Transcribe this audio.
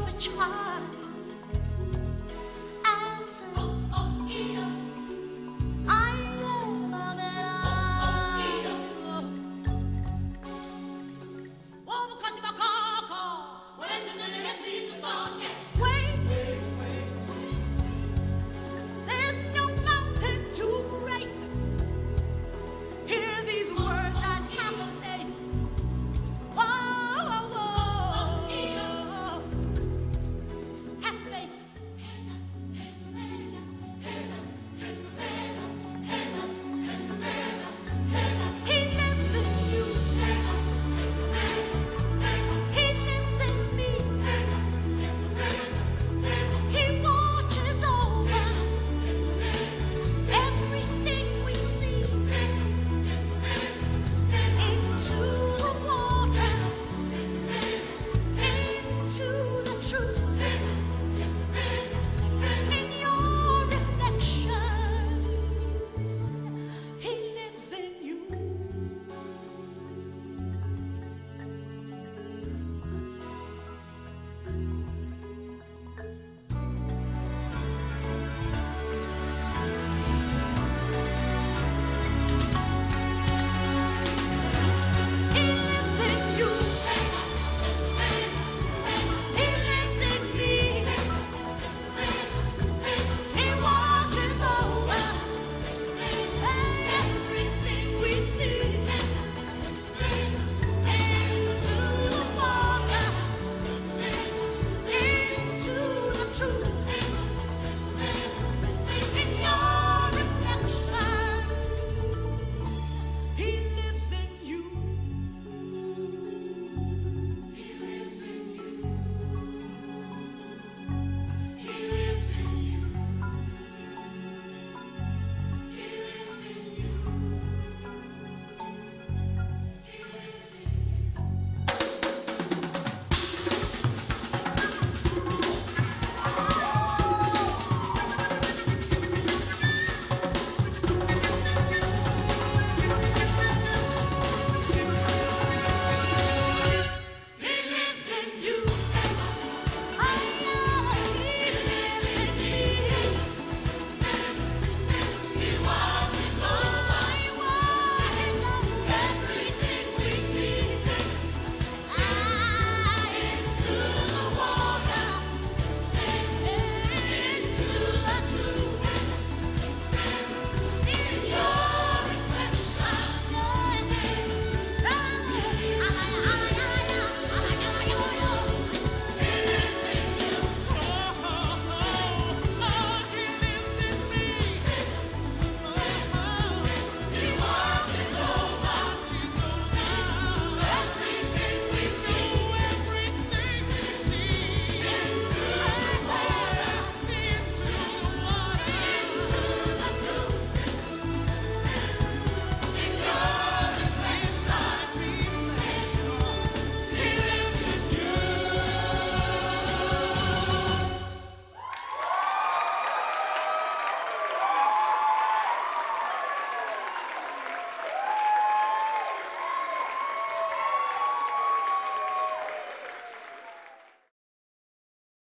of a child.